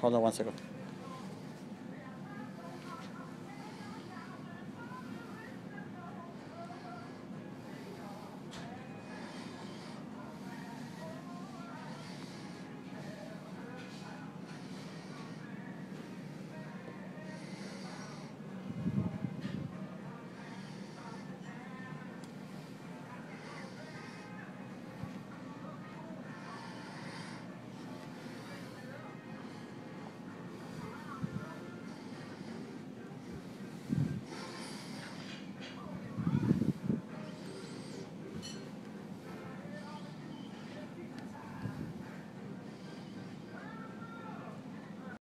hold on one second.